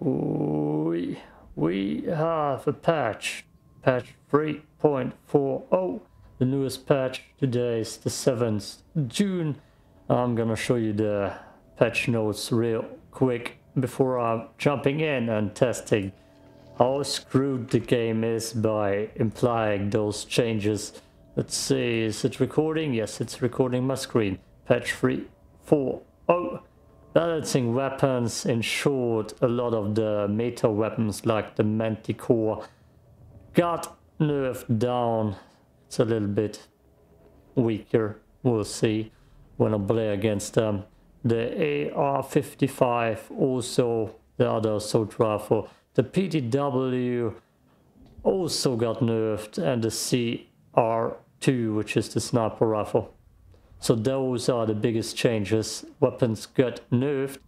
we, we have a patch, patch 3.40. The newest patch today is the 7th June. I'm gonna show you the patch notes real quick before I'm jumping in and testing how screwed the game is by implying those changes. Let's see, is it recording? Yes, it's recording my screen. Patch 3.40. Balancing weapons, in short, a lot of the meta weapons like the Manticore got nerfed down. It's a little bit weaker, we'll see when I play against them. The AR-55 also, the other assault rifle. The PDW also got nerfed and the CR2, which is the sniper rifle. So those are the biggest changes. Weapons got nerfed.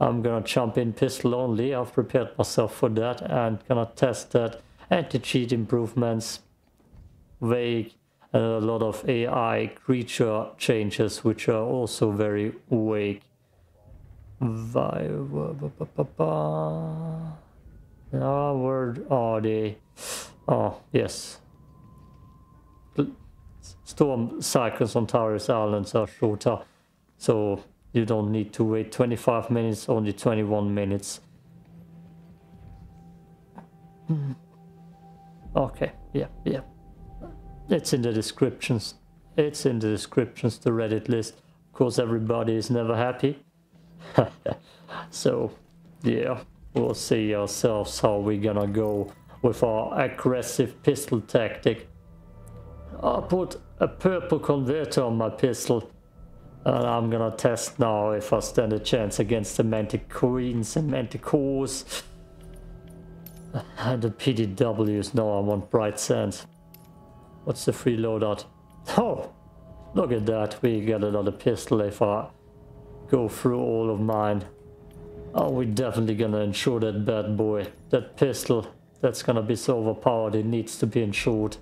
I'm gonna jump in pistol only. I've prepared myself for that and gonna test that. Anti-cheat improvements, vague, and a lot of AI creature changes, which are also very vague. Ah, where are they? Oh, yes. Storm cycles on Tharis Islands are shorter, so you don't need to wait 25 minutes, only 21 minutes. Hmm. Okay, yeah, yeah. It's in the descriptions. It's in the descriptions, the Reddit list. Of course, everybody is never happy. so, yeah, we'll see ourselves how we're gonna go with our aggressive pistol tactic. I put a purple converter on my pistol. And I'm gonna test now if I stand a chance against the Mantiqueens and Manticores. And the PDWs, no, I want Bright Sands. What's the free loadout? Oh, look at that, we get another pistol if I go through all of mine. Oh, we're definitely gonna insure that bad boy. That pistol, that's gonna be so overpowered, it needs to be insured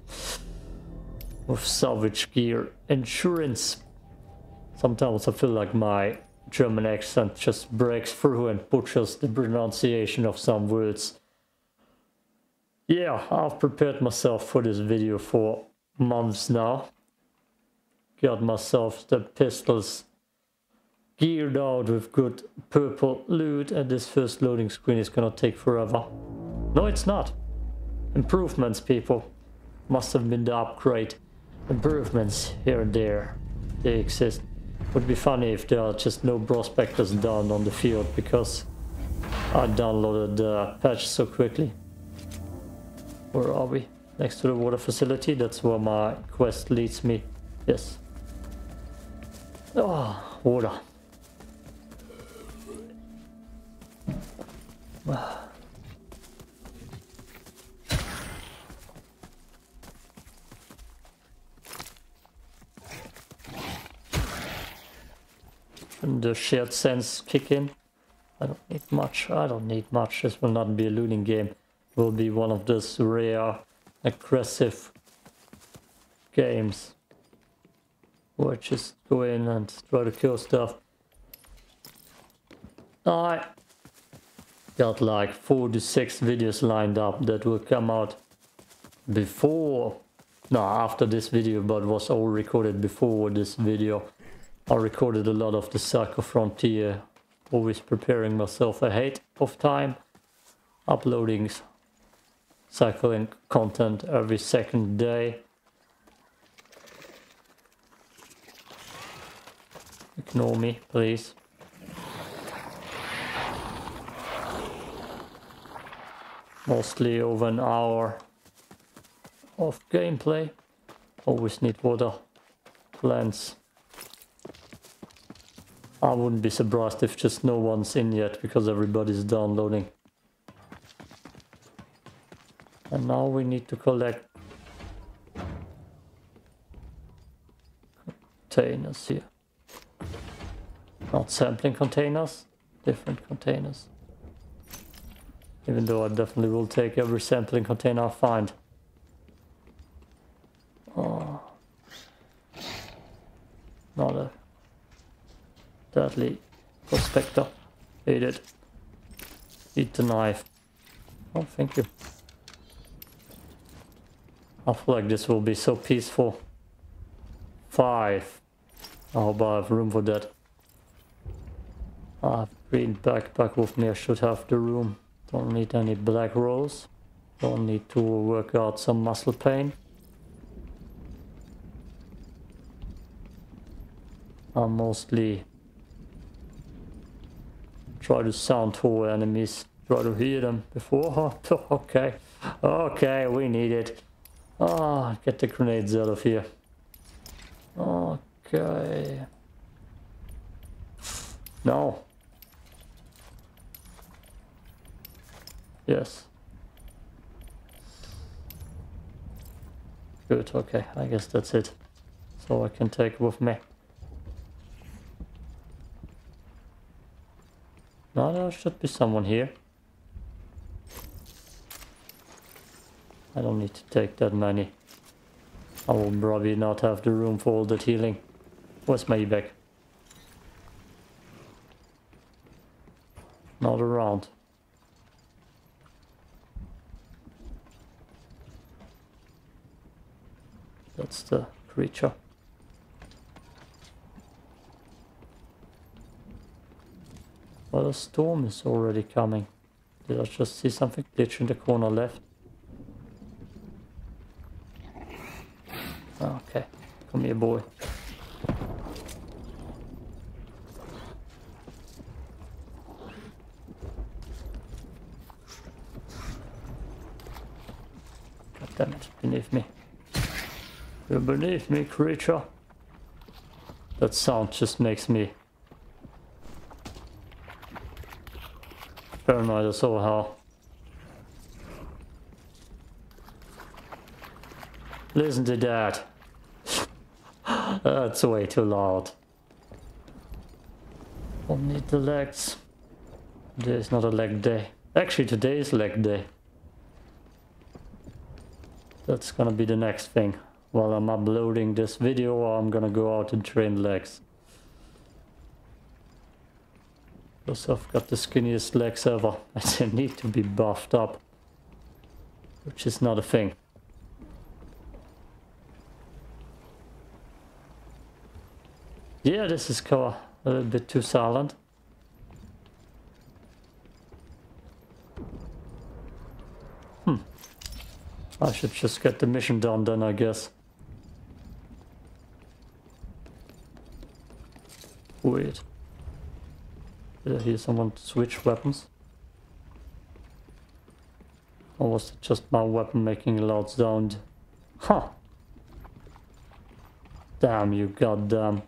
with salvage gear insurance. Sometimes I feel like my German accent just breaks through and butchers the pronunciation of some words. Yeah, I've prepared myself for this video for months now. Got myself the pistols geared out with good purple loot and this first loading screen is gonna take forever. No, it's not. Improvements, people. Must have been the upgrade improvements here and there. They exist. Would be funny if there are just no prospectors down on the field because I downloaded the patch so quickly. Where are we? Next to the water facility? That's where my quest leads me. Yes. Oh, water. Ah. The shared sense kick in. I don't need much, I don't need much, this will not be a looting game. It will be one of those rare, aggressive games. Where I just go in and try to kill stuff. I got like 4 to 6 videos lined up that will come out before, no after this video, but was all recorded before this video. I recorded a lot of the Cycle Frontier, always preparing myself ahead of time, uploading cycling content every second day. Ignore me, please. Mostly over an hour of gameplay. Always need water plants. I wouldn't be surprised if just no one's in yet because everybody's downloading. And now we need to collect containers here. Not sampling containers, different containers. Even though I definitely will take every sampling container I find. Oh. Not a Thirdly, Prospector. Hate it. Eat the knife. Oh, thank you. I feel like this will be so peaceful. Five. I hope I have room for that. I have green backpack with me. I should have the room. Don't need any black rolls. Don't need to work out some muscle pain. I'm mostly try to sound for enemies, try to hear them before. okay, okay, we need it. Ah, oh, get the grenades out of here. Okay. No. Yes. Good, okay, I guess that's it. So I can take with me. No, there should be someone here. I don't need to take that many. I will probably not have the room for all that healing. Where's my back? Not around. That's the creature. Well, a storm is already coming. Did I just see something glitch in the corner left? Ah, okay, come here boy. God damn it, beneath me. You're beneath me, creature. That sound just makes me paranoid as all hell. Listen to that. That's way too loud. Don't need the legs. Today's not a leg day. Actually, today is leg day. That's gonna be the next thing. While I'm uploading this video, I'm gonna go out and train legs. I've got the skinniest legs ever. and they need to be buffed up. Which is not a thing. Yeah, this is cool. A little bit too silent. Hmm. I should just get the mission done then, I guess. Wait. Uh, Did I hear someone switch weapons? Or was it just my weapon making a loud sound? Huh. Damn you, goddamn.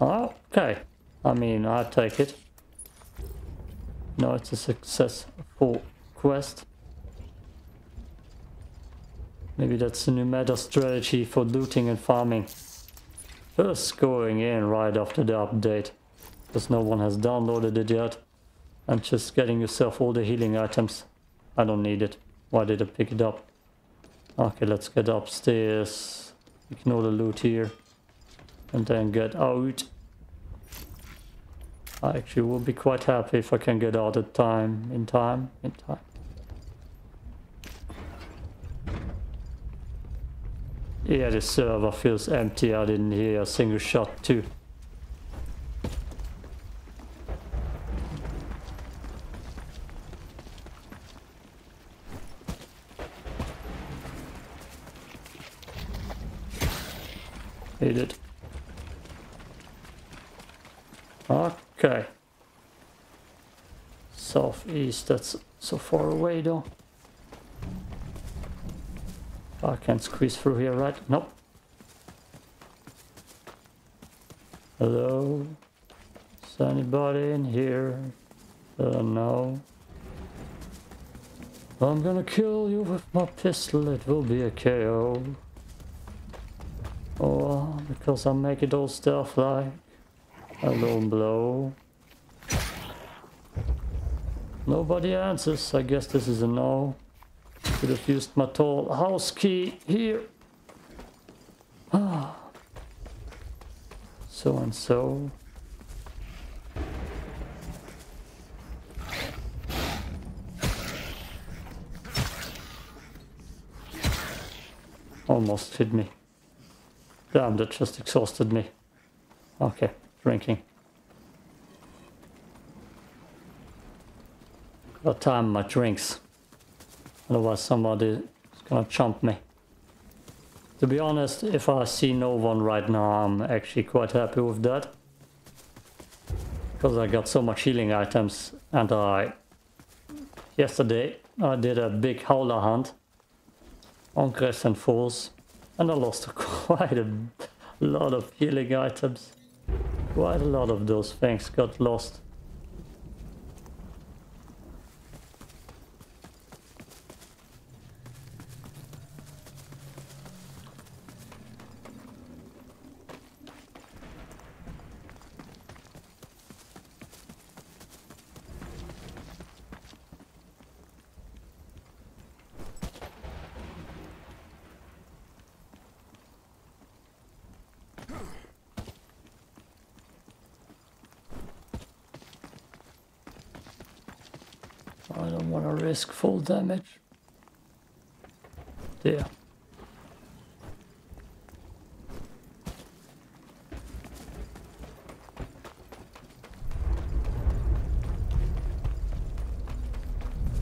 Okay. I mean, I take it. No, it's a successful quest. Maybe that's a new meta strategy for looting and farming. First going in right after the update. Because no one has downloaded it yet. And just getting yourself all the healing items. I don't need it. Why did I pick it up? Okay, let's get upstairs. Ignore the loot here. And then get out. I actually will be quite happy if I can get out at time, in time, in time. Yeah, the server feels empty. I didn't hear a single shot too. Hate it. Okay. Southeast, that's so far away though. I can't squeeze through here, right? Nope. Hello? Is anybody in here? Uh, no. I'm gonna kill you with my pistol, it will be a KO. Oh, because I make it all stuff like A lone blow. Nobody answers. I guess this is a no. Could have used my tall house key here. Ah. So and so. Almost hit me. Damn, that just exhausted me. Okay, drinking. got time my drinks. Otherwise somebody is gonna jump me. To be honest, if I see no one right now, I'm actually quite happy with that. Because I got so much healing items and I... Yesterday I did a big howler hunt on Crescent Falls and I lost quite a lot of healing items. Quite a lot of those things got lost. I don't want to full damage. There.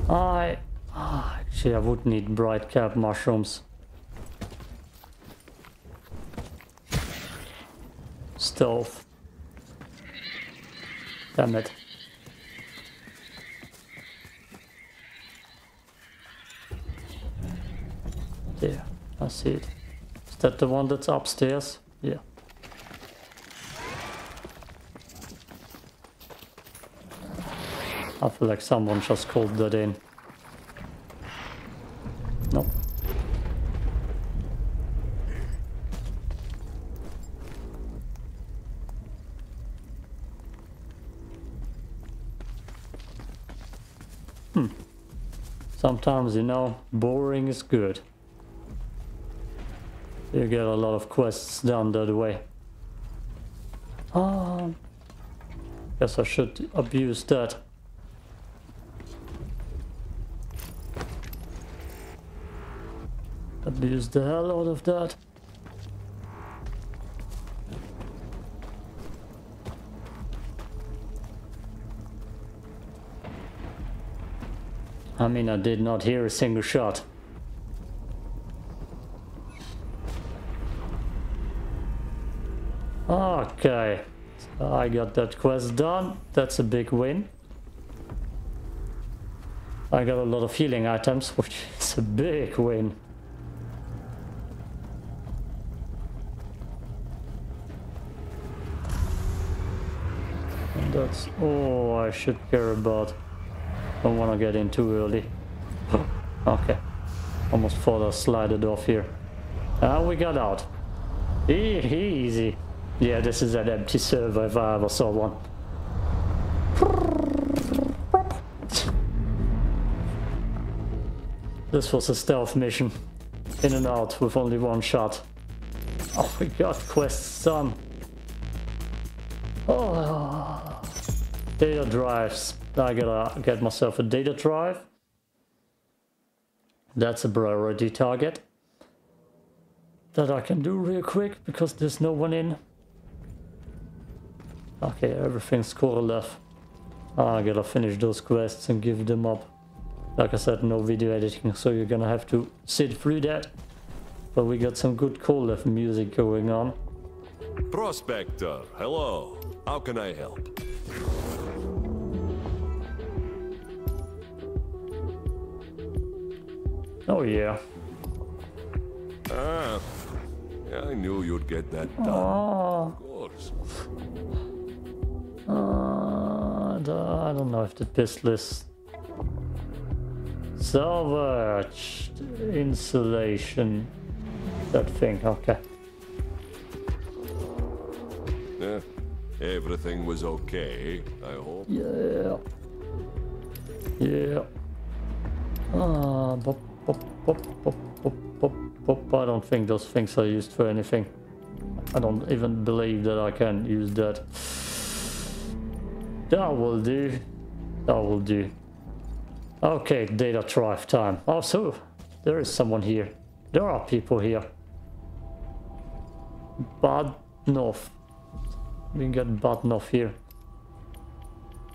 I... ah, actually, I would need bright cap mushrooms. Stove. Damn it. There, I see it. Is that the one that's upstairs? Yeah. I feel like someone just called that in. No. Hmm. Sometimes, you know, boring is good. You get a lot of quests done that way. Ah, guess I should abuse that. Abuse the hell out of that. I mean, I did not hear a single shot. Okay, so I got that quest done. That's a big win. I got a lot of healing items, which is a big win. And that's all I should care about. Don't want to get in too early. okay, almost thought I slided off here. And we got out. E easy. Yeah, this is an empty server if I ever saw one. This was a stealth mission. In and out with only one shot. Oh my god, quest done. Oh, data drives. I gotta get myself a data drive. That's a priority target. That I can do real quick because there's no one in. Okay, everything's cool left. I gotta finish those quests and give them up. Like I said, no video editing, so you're gonna have to sit through that. But we got some good Korolev music going on. Prospector, hello. How can I help? Oh yeah. Ah, I knew you'd get that done. Oh, Of course. Uh, I don't know if the pistol is salvaged insulation. That thing, okay. Yeah, everything was okay, I hope. Yeah. Yeah. Ah, bop, bop, bop, bop, bop, bop, bop. I don't think those things are used for anything. I don't even believe that I can use that. That will do. That will do. Okay, data drive time. Oh, so there is someone here. There are people here. Badnov. We get Badnov here.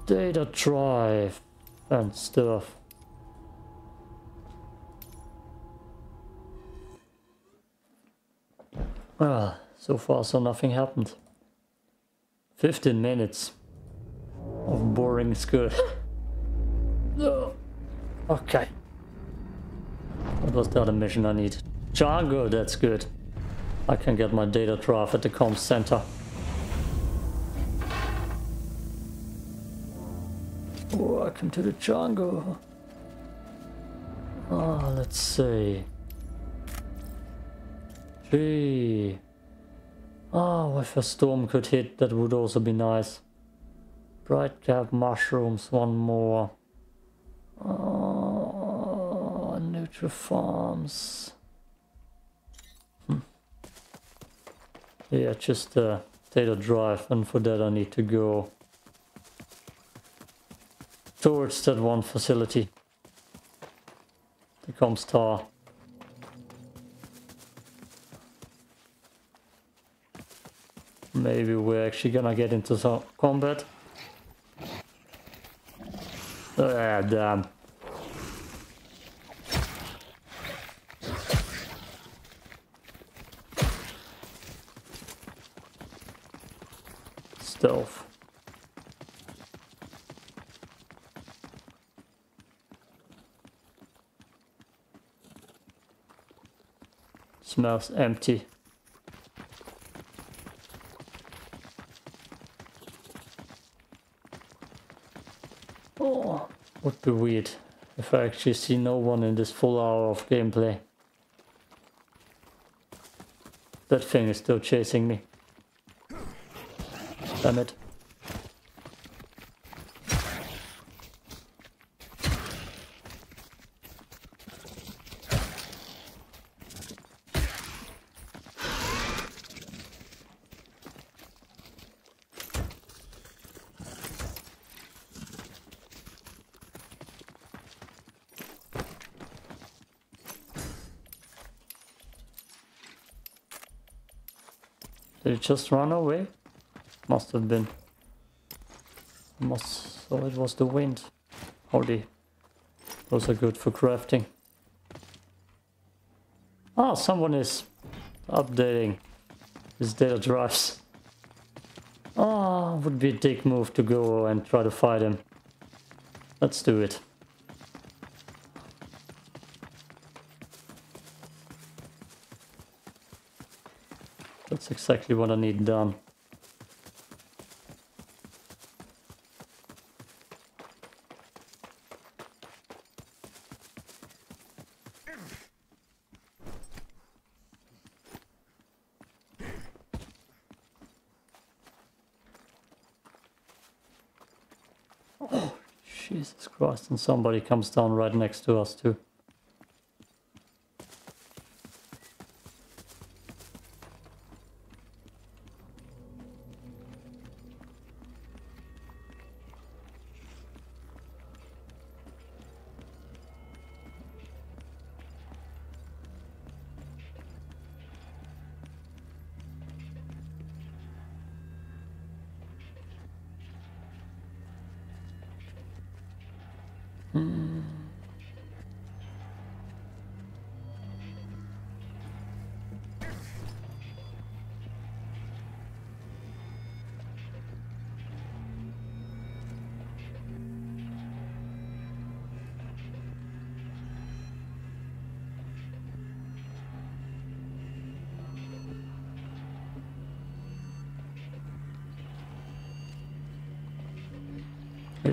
Data drive and stuff. Ah, so far so nothing happened. 15 minutes of boring school. okay. What was the other mission I need? Django, that's good. I can get my data drive at the comm center. Welcome to the jungle. Ah, let's see. Gee. Oh, if a storm could hit, that would also be nice. Bright cap mushrooms, one more. Oh, Nutrifarms. Hmm. Yeah, just uh, data drive, and for that I need to go towards that one facility. The comms tower. Maybe we're actually gonna get into some combat. Ah, damn. Stealth. Smells empty. Oh, would be weird if I actually see no one in this full hour of gameplay. That thing is still chasing me. Damn it. Just run away? Must have been. Must so it was the wind. Holy. Those are good for crafting. Ah, someone is updating his data drives. Ah, would be a dick move to go and try to fight him. Let's do it. That's exactly what I need done. Oh, Jesus Christ, and somebody comes down right next to us too.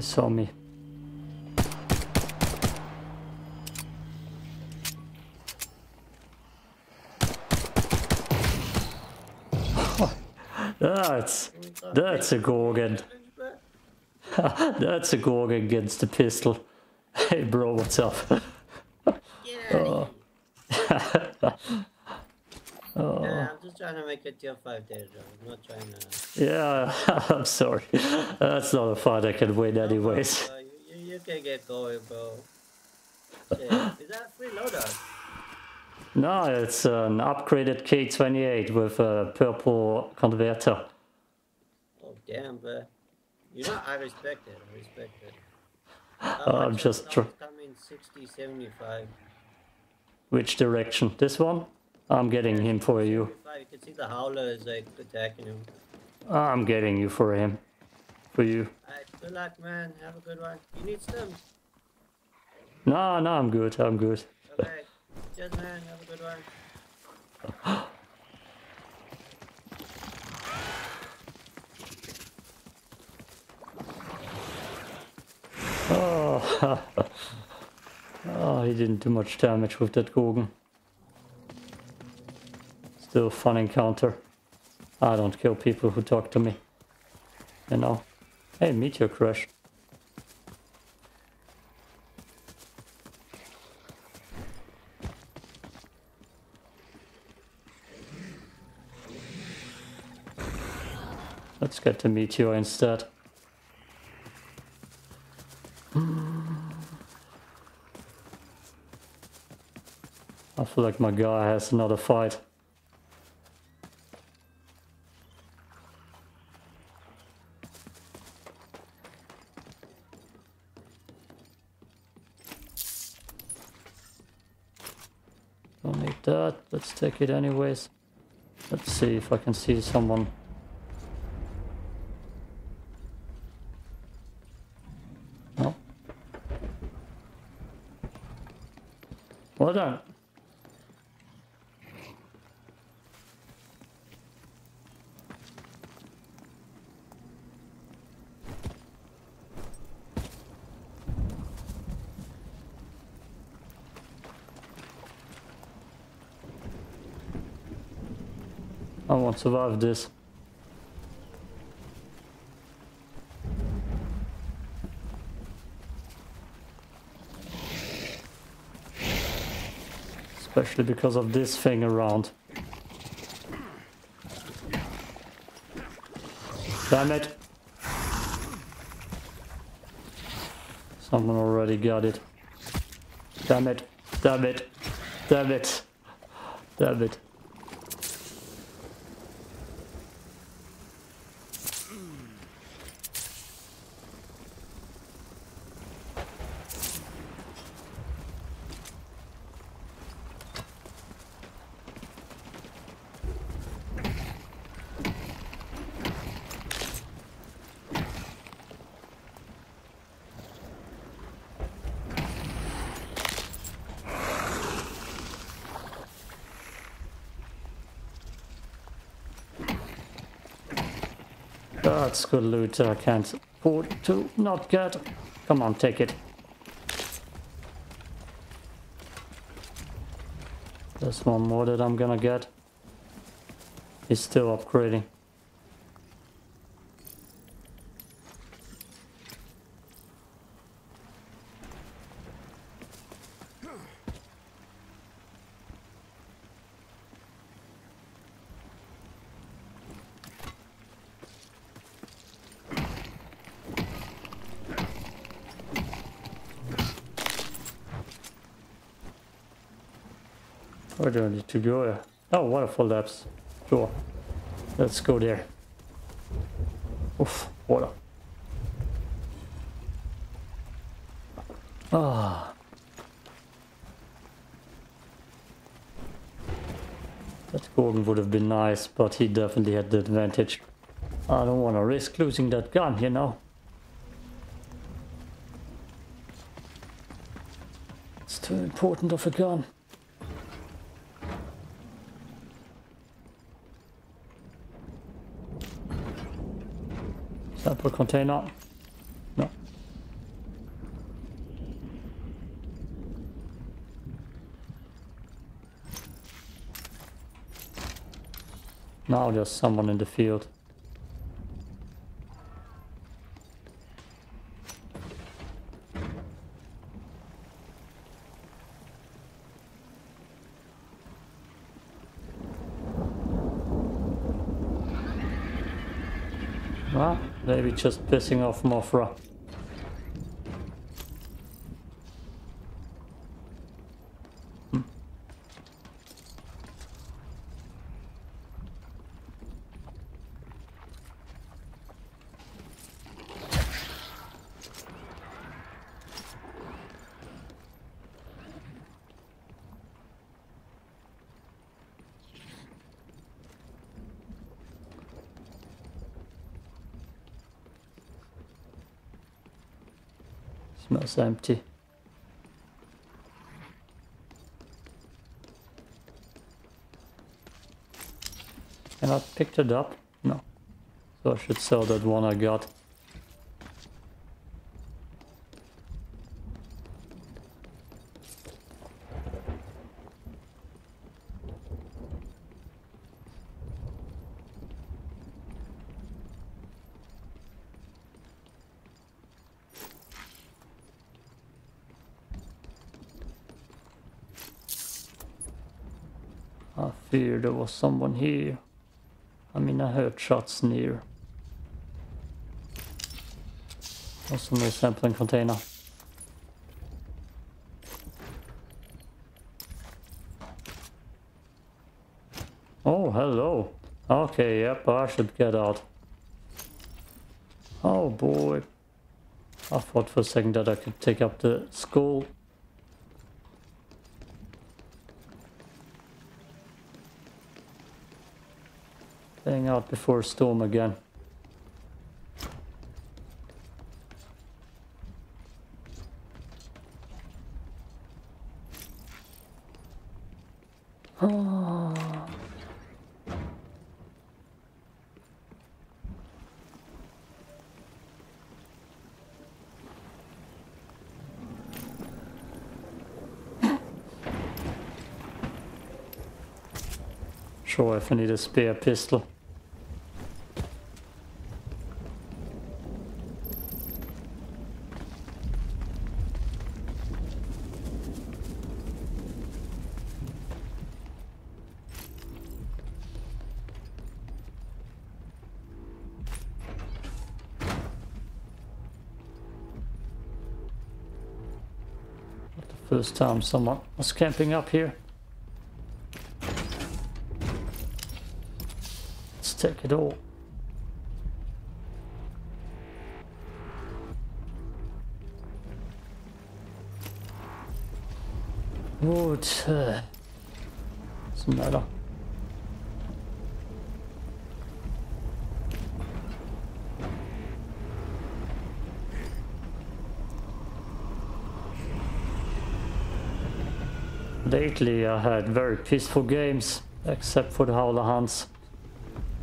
Saw me. that's that's a Gorgon. that's a Gorgon against the pistol. Hey bro, what's up? Nah, oh. I'm oh. Just trying to make a tier 5 there, I'm not trying to... yeah, I'm sorry. That's not a fight I can win anyways. Uh, you, you, can get going, bro. Is that free loadout? No, it's an upgraded K28 with a purple converter. Oh damn, but you know I respect it. I respect it. Uh, I'm just coming 60, 75. Which direction? This one? I'm getting him for you. 75, You can see the howler is like attacking him. I'm getting you for him. For you. Alright, good luck, man. Have a good one. You need stems. No, no, I'm good. I'm good. Okay. Cheers, man. Have a good one. Oh, oh, he didn't do much damage with that Gorgon. Still fun encounter. I don't kill people who talk to me. You know. Hey, meteor crash. Let's get the meteor instead. I feel like my guy has another fight. Don't need that. Take it anyways. Let's see if I can see someone. No. Well done. Won't survive this. Especially because of this thing around. Damn it! Someone already got it. Damn it! Damn it! Damn it! Damn it! That's good loot. I can't afford to not get. Come on, take it. There's one more that I'm gonna get. He's still upgrading. Need to go? Oh, waterfall labs. Sure. Let's go there. Oof, water. Ah. That Gorgon would have been nice, but he definitely had the advantage. I don't want to risk losing that gun, you know. It's too important of a gun. Sample container. No. Now there's someone in the field. Well, maybe just pissing off Mothra. Hmm. Smells empty. Can I picked it up? No. So I should sell that one I got. Ah, I fear there was someone here. I mean, I heard shots near. Also no sampling container. Oh, hello. Okay, yep, I should get out. Oh boy. I thought for a second that I could take up the skull. Staying out before a storm again. Ah. Sure if I need a spare pistol. First time someone was camping up here. Let's take it all. Wood. Uh, the matter? Lately I had very peaceful games, except for the howler hunts.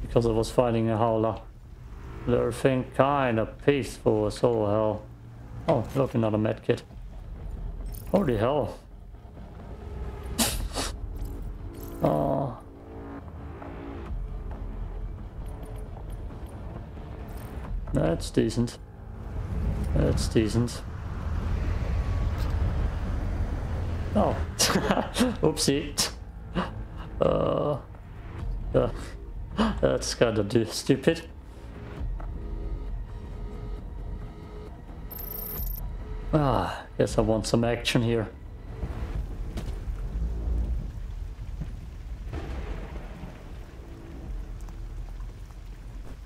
Because I was fighting a howler. Everything kind of peaceful as all hell. Oh, look, another medkit. Holy hell. oh. That's decent. That's decent. Oh. Oopsie. Uh, uh, that's kind of stupid. Ah, guess I want some action here.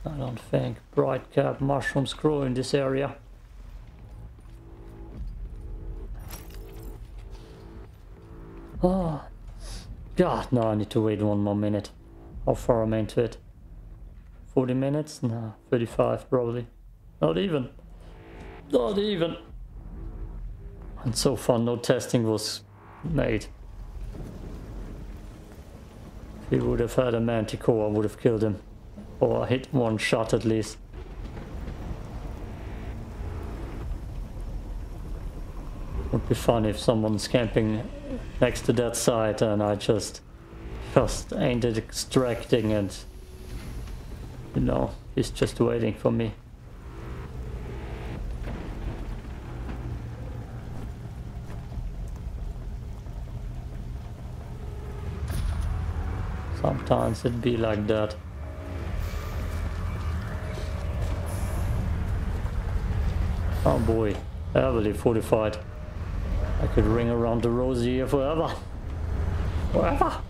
I don't think bright cap mushrooms grow in this area. God, no, I need to wait one more minute. How far am I into it? 40 minutes? No, 35 probably. Not even. Not even. And so far no testing was made. If he would have had a manticore, I would have killed him. Or hit one shot at least. Would be fun if someone's camping next to that site and I just just ain't extracting and you know, he's just waiting for me. Sometimes it'd be like that. Oh boy, heavily fortified. I could ring around the rosy here forever. Forever.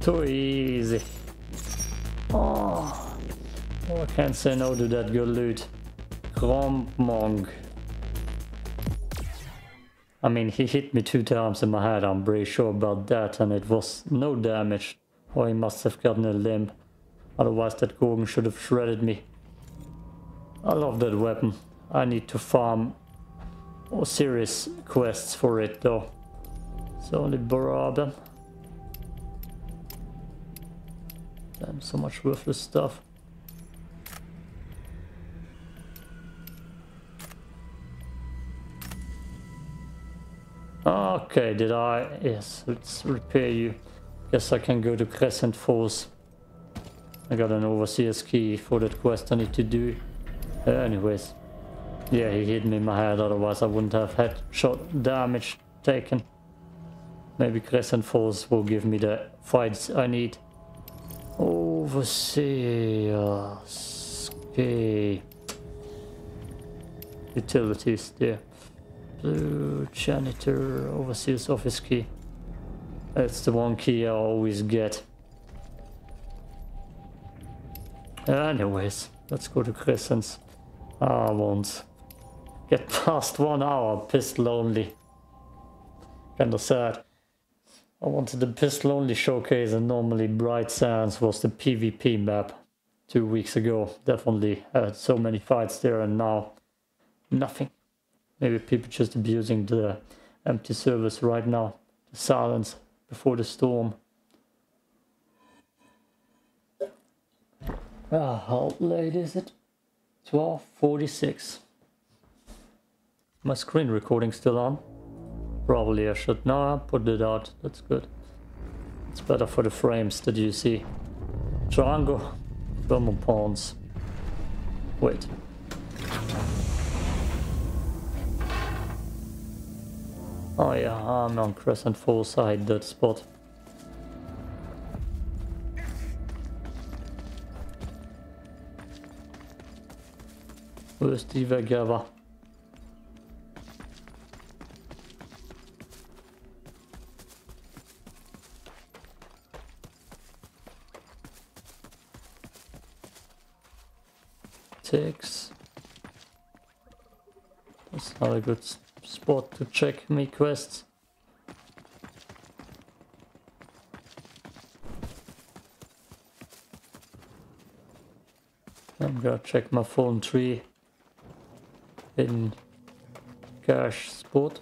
Too easy. Oh. oh, I can't say no to that good loot. Grompmong. I mean, he hit me two times in my head, I'm pretty sure about that, and it was no damage. Or he must have gotten a limb. Otherwise that Gorgon should have shredded me. I love that weapon. I need to farm more serious quests for it though. It's only Baraban. Damn, so much worthless stuff. Okay, did I? Yes, let's repair you. Guess I can go to Crescent Falls. I got an overseer's key for that quest I need to do. Uh, anyways. Yeah, he hit me in my head, otherwise I wouldn't have had shot damage taken. Maybe Crescent Falls will give me the fights I need. Overseers. key. Utilities there. Blue janitor overseer's office key. That's the one key I always get. Anyways, let's go to Crescents. Ah, I won't get past one hour pistol only. Kinda sad. I wanted the pistol only showcase and normally Bright Sands was the PvP map two weeks ago. Definitely had so many fights there and now nothing. Maybe people just abusing the empty servers right now. The silence before the storm. Ah, how late is it? 12.46. My screen recording still on? Probably I should. No, I put it out. That's good. It's better for the frames that you see. Triangle. Thermal pawns. Wait. Oh yeah, I'm on Crescent Falls side, that spot. Where's the Vagava? Six. That's not a good spot to check me quests. I'm gonna check my phone tree in cache spot.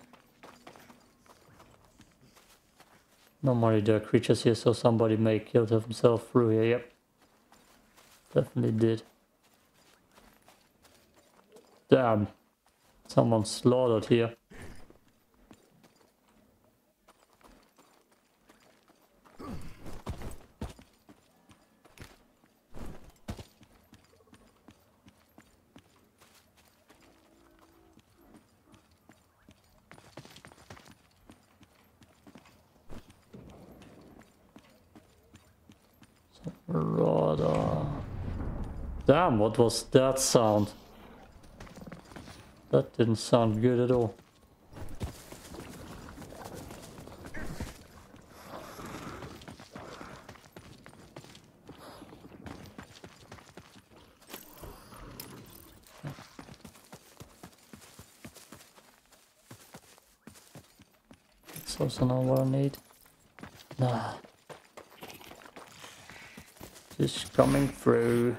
Normally there are creatures here, so somebody may kill himself through here. Yep. Definitely did. Damn. Someone slaughtered here. Damn, what was that sound? That didn't sound good at all. It's also not what I need. Nah. Just coming through.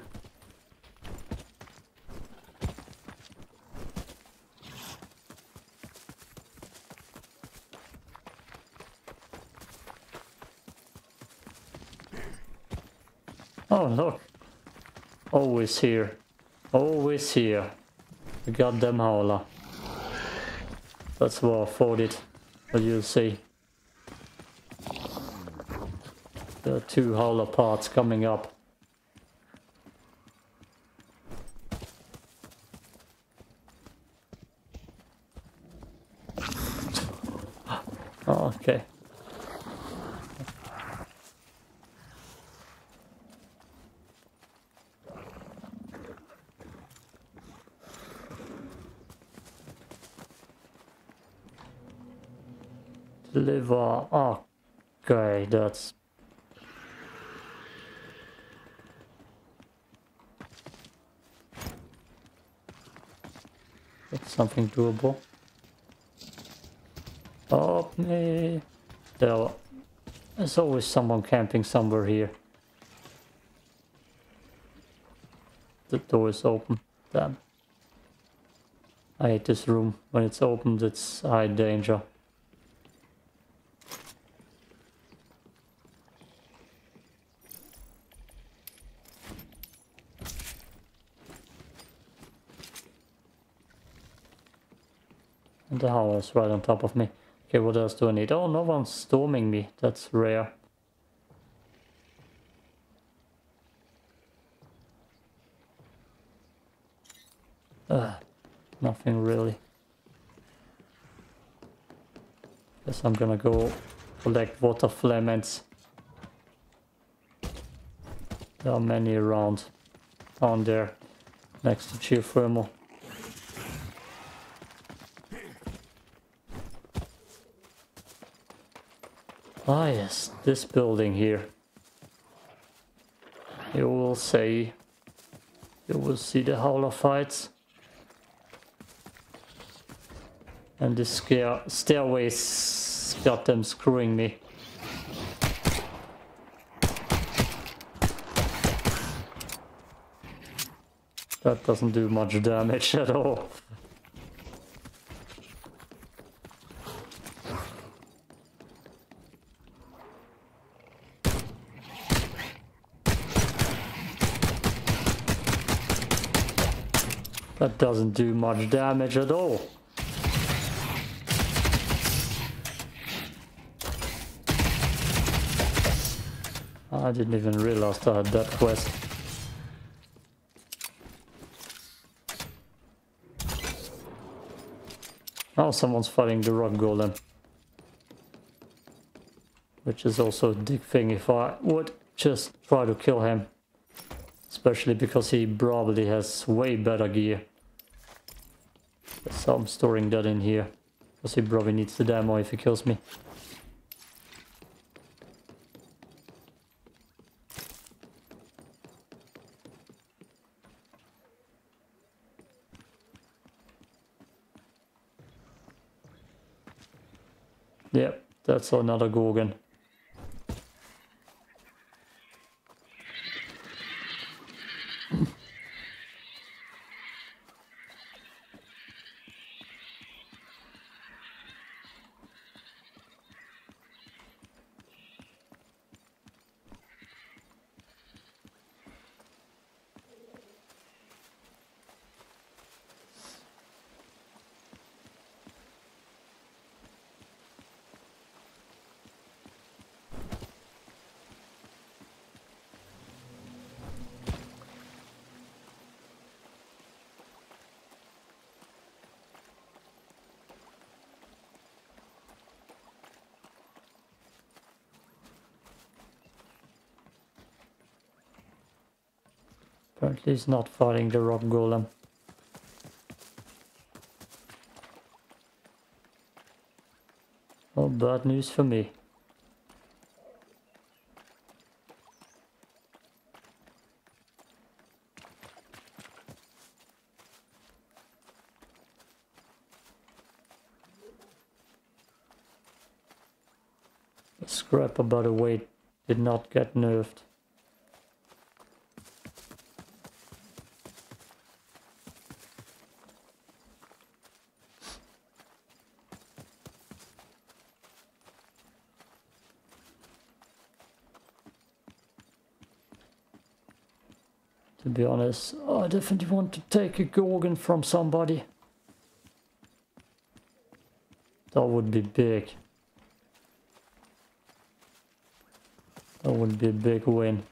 Oh look. Always here. Always here. The goddamn howler. That's what I thought it. But you'll see. There are two howler parts coming up. Oh, okay. Deliver. Okay, that's That's something doable. Help me. There, there's always someone camping somewhere here. The door is open. Damn. I hate this room. When it's opened, it's high danger. The howl is right on top of me. Okay, what else do I need? Oh, no one's storming me. That's rare. Uh, nothing really. Guess I'm gonna go collect water flamens. There are many around on there next to geothermal. Ah yes, this building here. You will see. you will see the howler fights. And the scare stairways got them screwing me. That doesn't do much damage at all. Doesn't do much damage at all. I didn't even realize I had that quest. Now someone's fighting the rock golem. Which is also a dick thing if I would just try to kill him. Especially because he probably has way better gear. So I'm storing that in here. Because he probably needs the demo if he kills me. Yep, that's another Gorgon. Apparently he's not fighting the rock golem. Oh, bad news for me. The scrapper, by the way, did not get nerfed. I definitely want to take a Gorgon from somebody. That would be big. That would be a big win.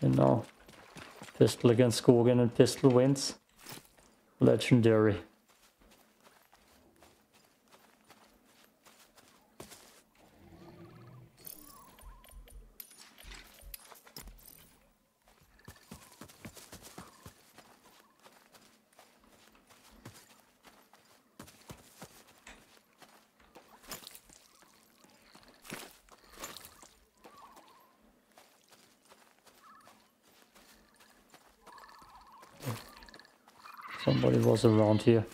You know, pistol against Gorgon and pistol wins. Legendary. around here.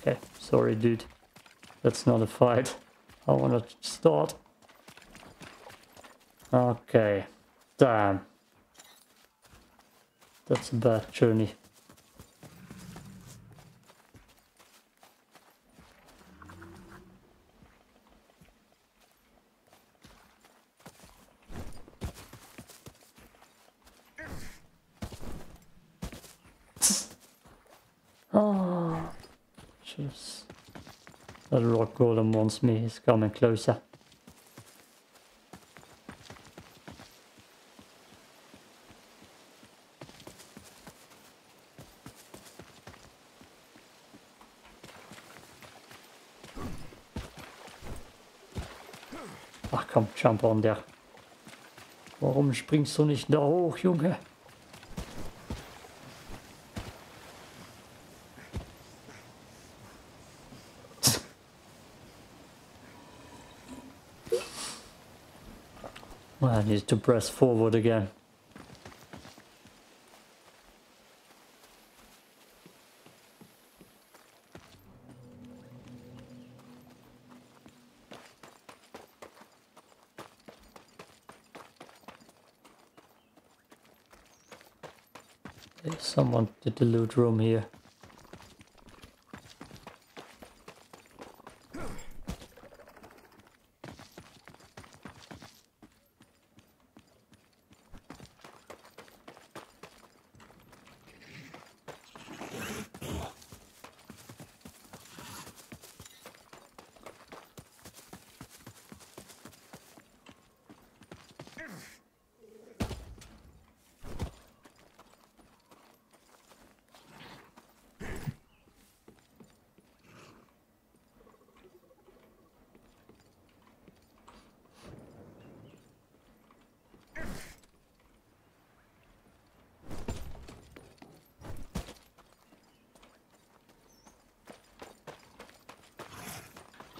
Okay, sorry dude. That's not a fight. I wanna start. Okay. Damn. That's a bad journey. Oh, jeez. That rock golem wants me. He's coming closer. Ach komm, jump on der. Warum springst du nicht da hoch, Junge? I need to press forward again. The loot room here.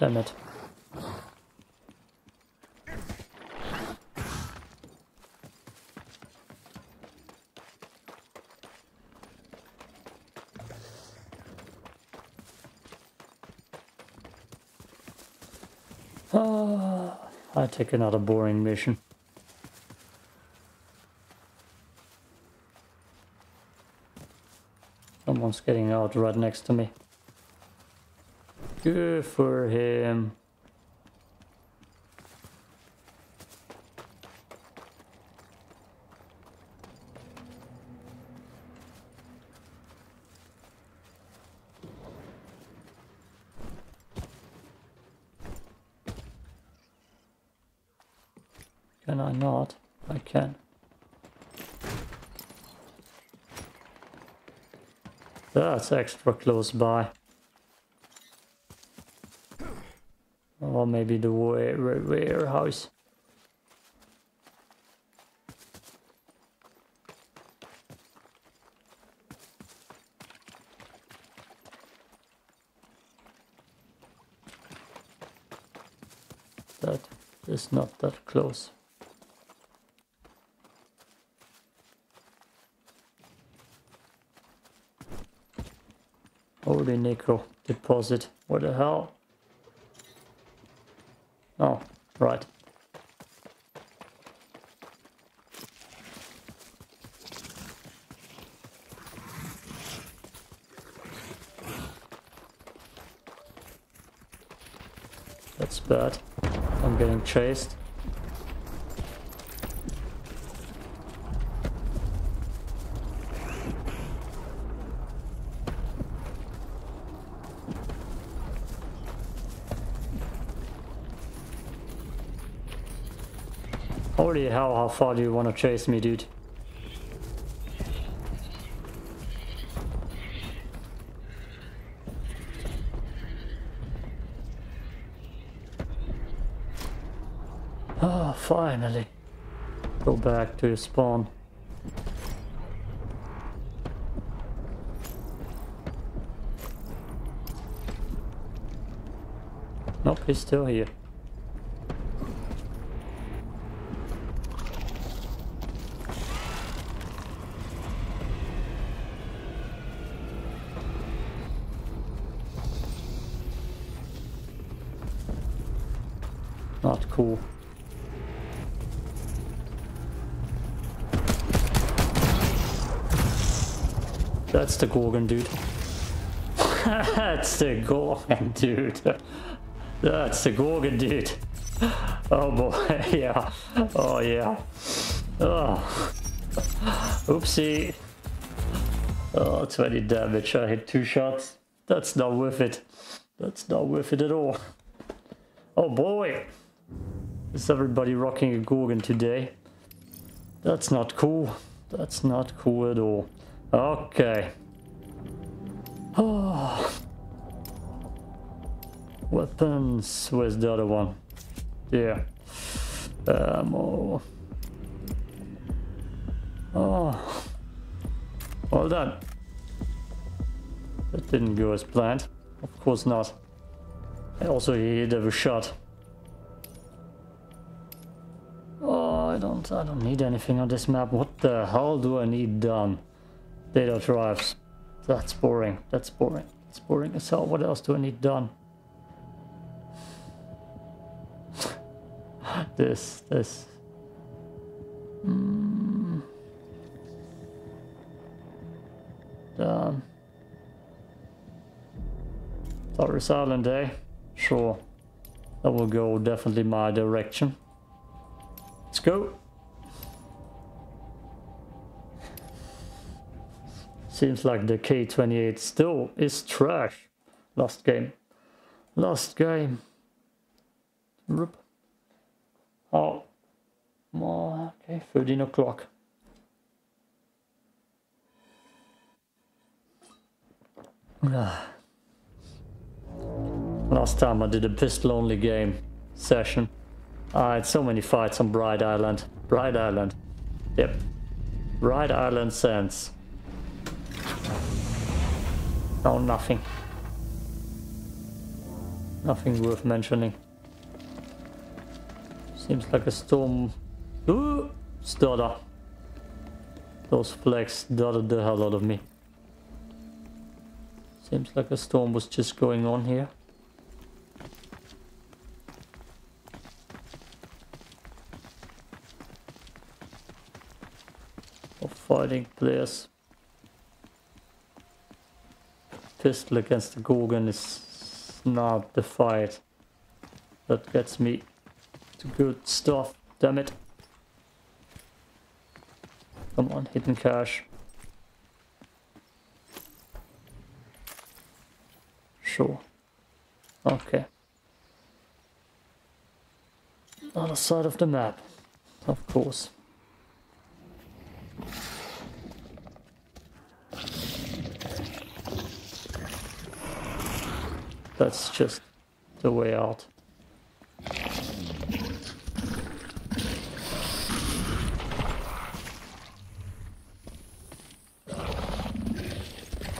Damn it. Ah, I take another boring mission. Someone's getting out right next to me. Good for him. Can I not? I can. That's extra close by. Or maybe the wa- wa- warehouse. That is not that close. Holy nickel deposit. What the hell? Oh, right. That's bad. I'm getting chased. Holy hell, how far do you want to chase me, dude? Ah, finally. Go back to your spawn. Nope, he's still here. Not cool. That's the Gorgon dude. That's the Gorgon dude. That's the Gorgon dude. Oh boy, yeah. Oh yeah. Oh. Oopsie. Oh, 20 damage. I hit two shots. That's not worth it. That's not worth it at all. Oh boy. Is everybody rocking a Gorgon today? That's not cool. That's not cool at all. Okay. Oh. Weapons. Where's the other one? Yeah. Ammo. Oh. Well done. That didn't go as planned. Of course not. I also hit every shot. Oh, I don't, I don't need anything on this map. What the hell do I need done? Data drives. That's boring. That's boring. It's boring as hell. What else do I need done? this, this. Mm. Done. Tharis Island, eh? Sure. That will go definitely my direction. Let's go. Seems like the K28 still is trash. Last game. Last game. Oh. oh okay, 13 o'clock. Ah. Last time I did a pistol only game session. Ah, I had so many fights on Bright Island. Bright Island. Yep. Bright Island Sands. No, nothing. Nothing worth mentioning. Seems like a storm. Ooh, stutter. Those flags dotted the hell out of me. Seems like a storm was just going on here. Of fighting players. pistol against the Gorgon is not the fight that gets me to good stuff. Damn it. Come on, hidden cache. Sure. Okay. Other side of the map, of course. That's just the way out.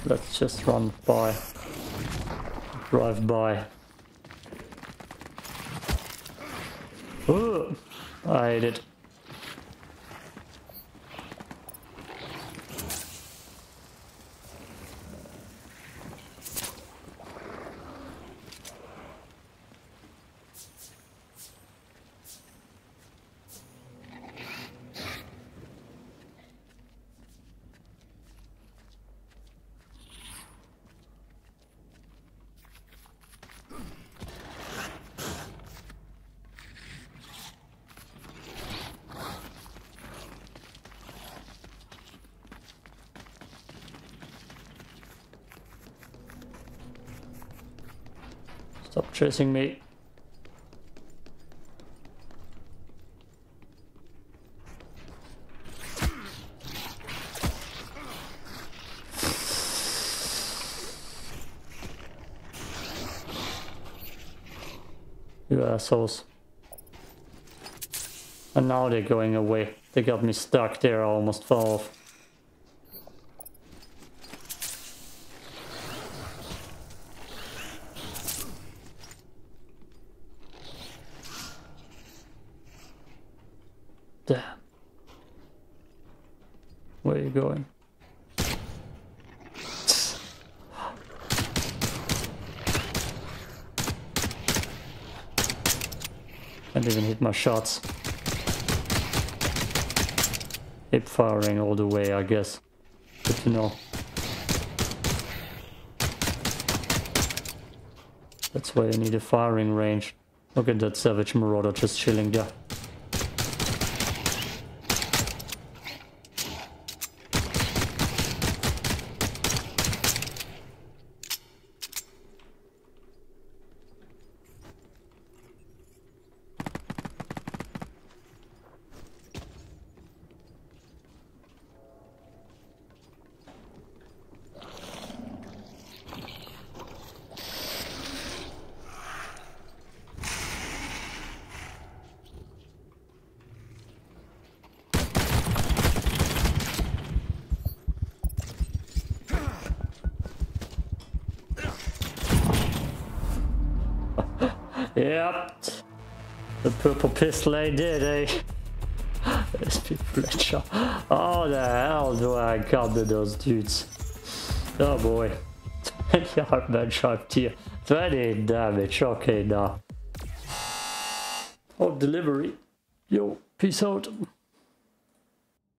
Let's just run by, drive by. Ooh, I hate it. Chasing me. You assholes. And now they're going away. They got me stuck there, I almost fell off. Damn. Where are you going? I didn't hit my shots. Hip firing all the way, I guess. Good to know. That's why you need a firing range. Look at that Savage Marauder just chilling there. Yep. The purple pistol I did, eh? SP Fletcher. How the hell do I counter those dudes? Oh boy. 20 Heartman Sharp tier. 20 damage. Okay, now. Oh, delivery. Yo, peace out.